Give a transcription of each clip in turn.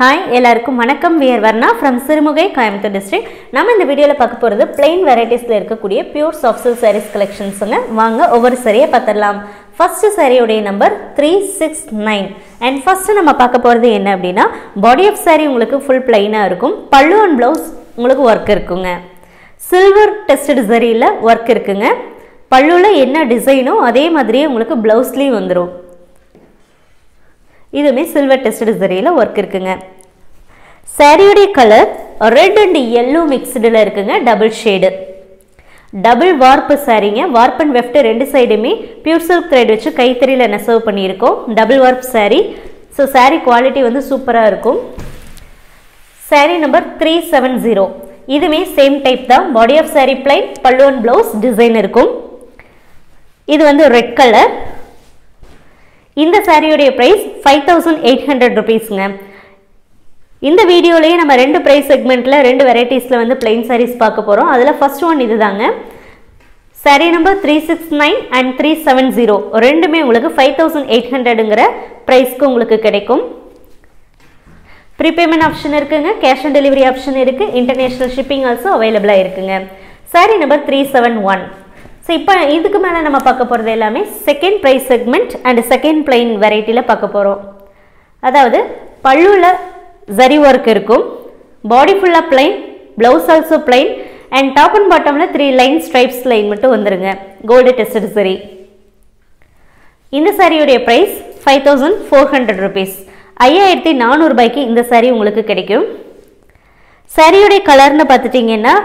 Hi எல்லாருக்கும் வணக்கம். We're Varna from Sirumugai Coimbatore district நம்ம இந்த வீடியோவில் பார்க்க போகிறது பிளெயின் வெரைட்டிஸில் இருக்கக்கூடிய பியூர் சாஃப்ட் சில்க் சாரீஸ் கலெக்ஷன்ஸுங்க வாங்க ஒவ்வொரு சரியை பார்த்துடலாம். ஃபஸ்ட்டு சாரியுடைய number three six nine and first நம்ம பார்க்க போகிறது என்ன அப்படின்னா பாடி ஆஃப் சாரீ உங்களுக்கு ஃபுல் பிளெயினாக இருக்கும். பல்லு அண்ட் ப்ளவுஸ் உங்களுக்கு ஒர்க் இருக்குங்க. சில்வர் டெஸ்டட் சரியில் ஒர்க் இருக்குங்க. பல்லுவில் என்ன டிசைனோ அதே மாதிரியே உங்களுக்கு ப்ளவுஸ்லேயும் வந்துடும் இதுவுமே சில்வர் டெஸ்டட் சரியில் ஒர்க் இருக்குங்க. சாரியுடைய கலர் ரெட் அண்ட் எல்லோ மிக்ஸ்டில் இருக்குங்க டபுள் ஷேடு டபுள் வார்ப்பு சாரீங்க வார்ப் அண்ட் வெஃப்ட் ரெண்டு சைடுமே பியூர் சில்க் த்ரெட் வச்சு கைத்தறியில் நெசவு பண்ணியிருக்கோம். Double warp saree so saree quality வந்து சூப்பராக இருக்கும். Saree number three seven zero இதுவுமே சேம் டைப் தான். பாடி ஆஃப் சாரீ பிளைன் பல்லுவன் ப்ளவுஸ் டிசைன் இருக்கும். இது வந்து ரெட் கலர் இந்த சாரியுடைய price five thousand eight hundred ருபீஸுங்க இந்த வீடியோலேயே நம்ம ரெண்டு ப்ரைஸ் செக்மெண்ட்டில் ரெண்டு வெரைட்டிஸில் வந்து பிளைன் சாரீஸ் பார்க்க போகிறோம் அதில் ஃபர்ஸ்ட் ஒன் இதுதாங்க. Saree number three six nine and three seven zero ரெண்டுமே உங்களுக்கு ஃபைவ் தௌசண்ட் எயிட் ஹண்ட்ரடுங்கிற ப்ரைஸ்க்கு உங்களுக்கு கிடைக்கும். ப்ரீபேமெண்ட் ஆப்ஷன் இருக்குங்க. கேஷ் ஆன் டெலிவரி ஆப்ஷன் இருக்குது இன்டர்நேஷ்னல் ஷிப்பிங் ஆல்சோ அவைலபிளாக இருக்குங்க. Saree number three seven one so இப்போ இதுக்கு மேலே நம்ம பார்க்க போகிறது எல்லாமே second price segment and second plain வெரைட்டியில் பார்க்க போகிறோம் அதாவது பல்லுவில் ஜரி ஒர்க் இருக்கும் பாடி ஃபுல்லாக plain blouse also plain and top and பாட்டமில் த்ரீ லைன் ஸ்ட்ரைப்ஸ் லைன் மட்டும் வந்துருங்க. கோல்டு டெஸ்டட் சரி இந்த சாரியுடைய price five thousand four hundred rupees ஐயாயிரத்தி நானூறுபாய்க்கு இந்த சாரீ உங்களுக்கு கிடைக்கும். சாரியுடைய கலர்னு பார்த்துட்டிங்கன்னா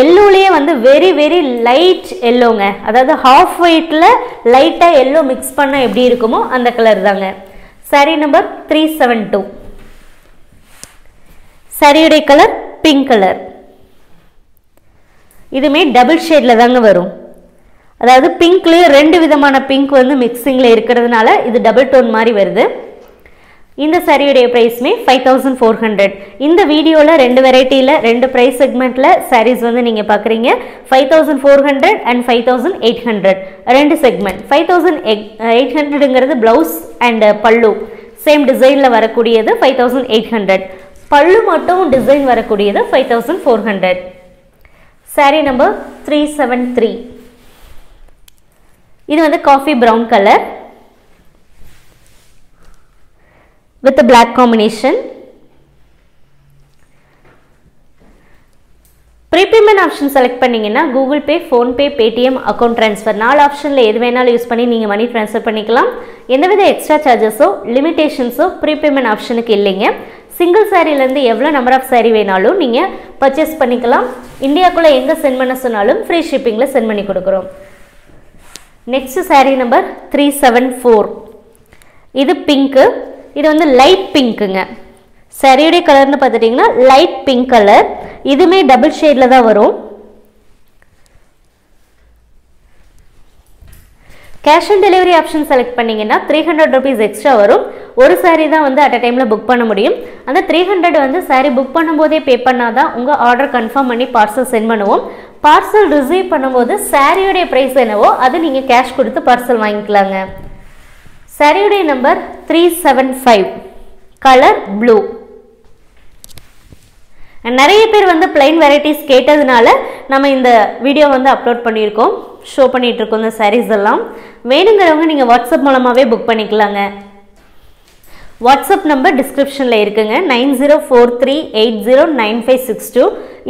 எல்லோலேயே வந்து வெரி வெரி லைட் எல்லோங்க அதாவது ஹாஃப் ஒயிட்டில் லைட்டாக எல்லோ மிக்ஸ் பண்ணால் எப்படி இருக்குமோ அந்த கலர் தாங்க. Saree number three seven two சாரியுடைய கலர் பிங்க் கலர் இதுமே டபுள் ஷேடில் தாங்க வரும். அதாவது பிங்க்லேயே ரெண்டு விதமான பிங்க் வந்து மிக்சிங்கில் இருக்கிறதுனால இது டபுள் டோன் மாதிரி வருது. இந்த சாரியுடைய ப்ரைஸ்மே ஃபைவ் தௌசண்ட் ஃபோர் ஹண்ட்ரட் இந்த வீடியோவில் ரெண்டு வெரைட்டியில் ரெண்டு ப்ரைஸ் செக்மெண்ட்டில் சாரீஸ் வந்து நீங்கள் பார்க்குறீங்க five thousand four hundred and five thousand eight hundred ரெண்டு செக்மெண்ட் ஃபைவ் தௌசண்ட் எயிட் ஹண்ட்ரடுங்கிறது ப்ளவுஸ் அண்ட் பல்லு. சேம் டிசைனில் வரக்கூடியது ஃபைவ் தௌசண்ட் எயிட் ஹண்ட்ரட் பல்லு மட்டும் டிசைன் வரக்கூடியது five thousand four hundred saree number three seven three இது வந்து coffee brown colour with a black combination. Prepayment option select பண்ணிங்கன்னா Google Pay PhonePe Paytm account transfer நாலு ஆப்ஷனில் எது வேணாலும் யூஸ் பண்ணி நீங்கள் மணி ட்ரான்ஸ்ஃபர் பண்ணிக்கலாம். எந்தவித எக்ஸ்ட்ரா சார்ஜஸோ லிமிடேஷன்ஸோ ப்ரீபேமெண்ட் ஆப்ஷனுக்கு இல்லைங்க. சிங்கிள் சாரிலேருந்து எவ்வளோ நம்பர் ஆஃப் சாரி வேணாலும் நீங்கள் பர்ச்சேஸ் பண்ணிக்கலாம். இந்தியாக்குள்ளே எங்கே சென்ட் பண்ண சொன்னாலும் ஃப்ரீ ஷிப்பிங்கில் சென்ட் பண்ணி கொடுக்குறோம். Next saree number three seven four இது பிங்க்கு இது வந்து லைட் பிங்க்குங்க சரியுடைய கலர்னு பார்த்துட்டிங்கன்னா லைட் பிங்க் கலர் இதுவுமே டபுள் ஷேடில் தான் வரும். Cash on delivery option select பண்ணிங்கன்னா த்ரீ ஹண்ட்ரட் ருபீஸ் எக்ஸ்ட்ரா வரும். ஒரு சாரீ தான் வந்து அட் அ டைமில் புக் பண்ண முடியும். அந்த த்ரீ ஹண்ட்ரட் வந்து சாரீ புக் பண்ணும்போதே பே பண்ணால் தான் உங்கள் ஆர்டர் கன்ஃபார்ம் பண்ணி பார்சல் சென்ட் பண்ணுவோம். பார்சல் ரிசீவ் பண்ணும்போது சாரியுடைய ப்ரைஸ் என்னவோ அது நீங்கள் கேஷ் கொடுத்து பார்சல் வாங்கிக்கலாங்க. சரியுடைய number three seven five colour blue நிறைய பேர் வந்து பிளைன் வெரைட்டிஸ் கேட்டதுனால நம்ம இந்த வீடியோ வந்து அப்லோட் பண்ணியிருக்கோம். ஷோ பண்ணிகிட்ருக்கோம் இந்த சாரீஸ் எல்லாம். வேணுங்கிறவங்க நீங்கள் வாட்ஸ்அப் மூலமாகவே புக் பண்ணிக்கலாங்க. வாட்ஸ்அப் நம்பர் டிஸ்கிரிப்ஷனில் இருக்குங்க. Nine zero four three eight zero nine five six two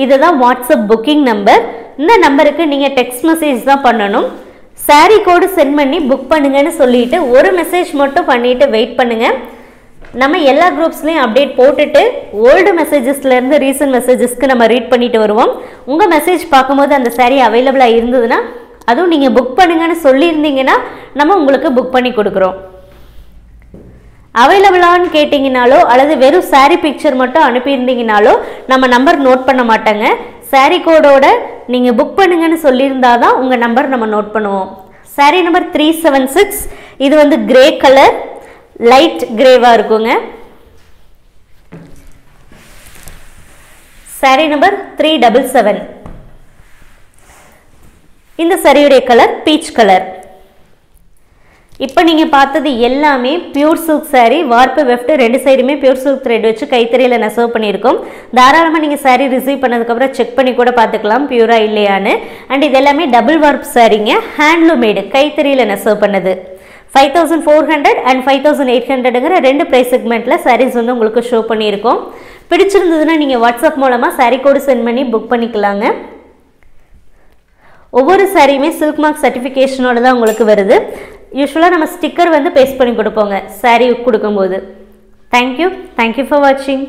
இதுதான் வாட்ஸ்அப் புக்கிங் நம்பர் இந்த நம்பருக்கு நீங்கள் டெக்ஸ்ட் மெசேஜ் தான் பண்ணணும். சாரீ கோடு சென்ட் பண்ணி புக் பண்ணுங்கன்னு சொல்லிட்டு ஒரு மெசேஜ் மட்டும் பண்ணிட்டு வெயிட் பண்ணுங்க. நம்ம எல்லா குரூப்ஸ்லையும் அப்டேட் போட்டுட்டு ஓல்டு மெசேஜஸ்லேருந்து ரீசன்ட் மெசேஜஸ்க்கு நம்ம ரீட் பண்ணிட்டு வருவோம். உங்கள் மெசேஜ் பார்க்கும்போது அந்த சாரீ அவைலபிளாக இருந்ததுன்னா அதுவும் நீங்கள் புக் பண்ணுங்கன்னு சொல்லியிருந்தீங்கன்னா நம்ம உங்களுக்கு புக் பண்ணி கொடுக்குறோம். அவைலபிளான்னு கேட்டிங்கனாலோ அல்லது வெறும் சாரீ பிக்சர் மட்டும் அனுப்பியிருந்தீங்கனாலோ நம்ம நம்பர் நோட் பண்ண மாட்டாங்க. சாரீ கோடோட நீங்கள் புக் பண்ணுங்கன்னு சொல்லியிருந்தா தான் உங்கள் நம்பர் நம்ம நோட் பண்ணுவோம். Sari number three seven six இது வந்து கிரே கலர் லைட் கிரேவாக இருக்குங்க. Sari number three double seven இந்த சரியுடைய கலர் பீச் கலர் இப்போ நீங்கள் பார்த்தது எல்லாமே பியூர் சில்க் சாரீ வார்ப்பு வெஃப்ட் ரெண்டு சைடுமே பியூர் சில்க் த்ரெட் வச்சு கைத்தறியில் நெசவு பண்ணியிருக்கோம். தாராளமாக நீங்கள் சாரீ ரிசீவ் பண்ணதுக்கப்புறம் செக் பண்ணி கூட பார்த்துக்கலாம் பியூரா இல்லையான்னு. அண்ட் இது எல்லாமே டபுள் வார்ப் சாரீங்க ஹேண்ட்லூம் மேடு கைத்தறியில் நெசவு பண்ணது. Five thousand four hundred and five thousand eight ஹண்ட்ரடுங்கிற ரெண்டு ப்ரைஸ் செக்மெண்ட்டில் சாரீஸ் வந்து உங்களுக்கு ஷோ பண்ணியிருக்கோம். பிடிச்சிருந்ததுன்னா நீங்கள் வாட்ஸ்அப் மூலமாக சாரீ கோடு சென்ட் பண்ணி புக் பண்ணிக்கலாங்க. ஒவ்வொரு சாரியுமே சில்க் மார்க் சர்டிஃபிகேஷனோட தான் உங்களுக்கு வருது. யூஸ்வலாக நம்ம ஸ்டிக்கர் வந்து பேஸ்ட் பண்ணி கொடுப்போங்க. saree கொடுக்கும்போது. தேங்க்யூ தேங்க்யூ ஃபார் வாட்சிங்